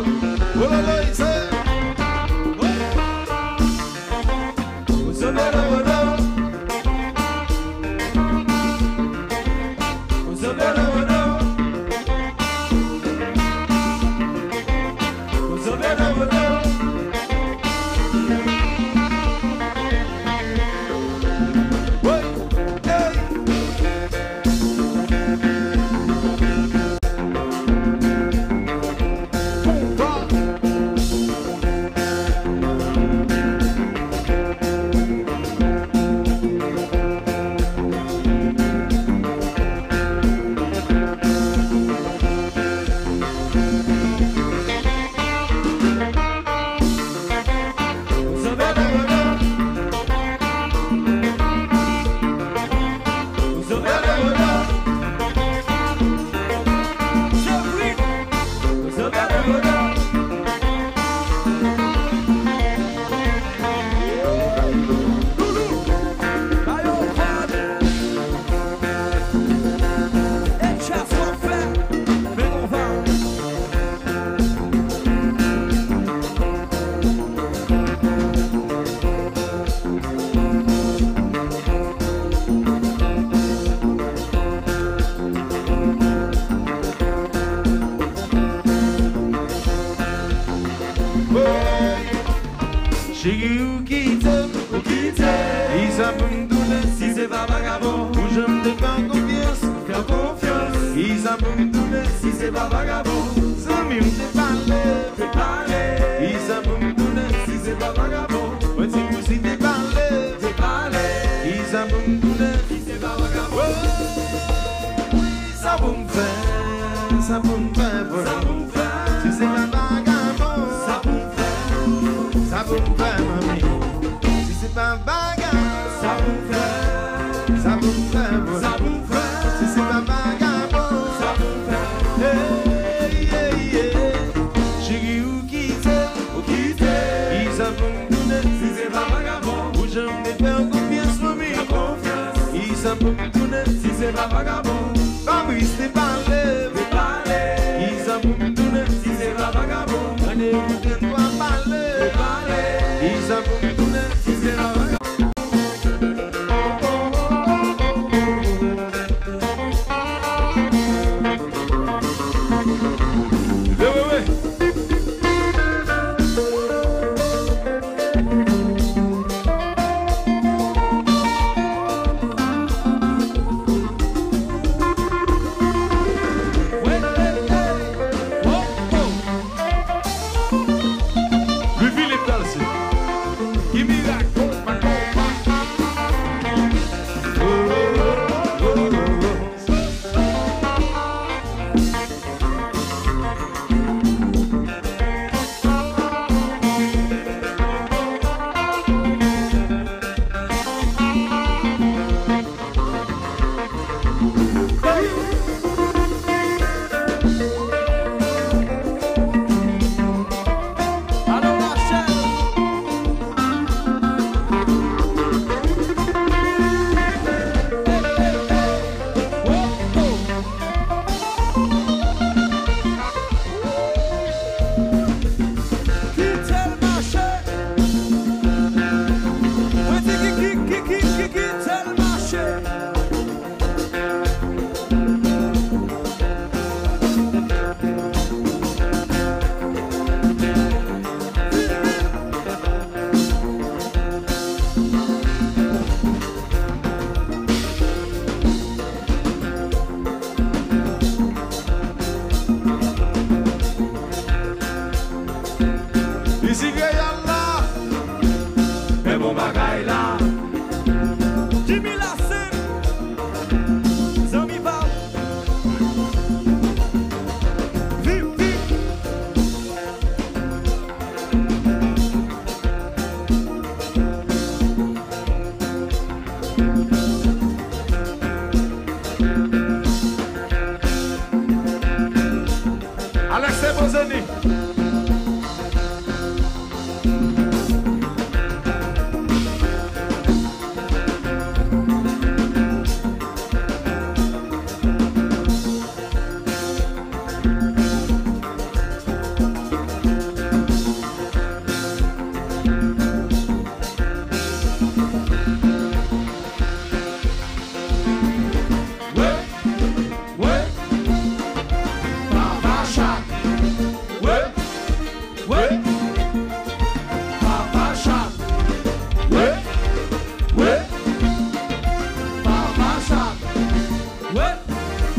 never know. tu qui t'aime, tu t'aime Ils zabundula, si c'est pas vagabond Où je me fais confiance, faire confiance Ils si c'est pas vagabond S'a pou fè, s'a pou fè mwen S'a pou fè, si se pa vaga mwen S'a pou fè, hey, hey, hey Che gui ou ki zè, ou ki zè I sa pou mounè, si se pa vaga mwen Ou jan mè fè ou kou fè s'lou mè I sa pou mounè, si se pa vaga mwen Alex Bozani.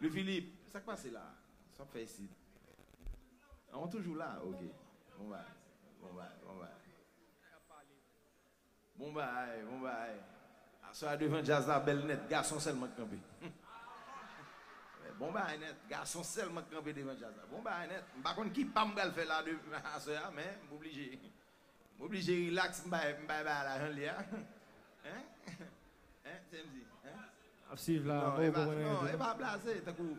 Le Philippe, ça passe là. Ça fait On est toujours là, ok. Bon bah, bon bah, bon bah. Bon bah, bon bah. Assois devant Jazza, belle net, garçon seulement campé. Bon bah, net, garçon seulement campé devant Jazza. Bon bah, ne sais pas qui pas me faire là, devant. mais suis obligé, relax, suis obligé là, hein, Hein? Hein? C'est Afsiv la bay pou non, mwenen yon. No, e ba ap la se, takou.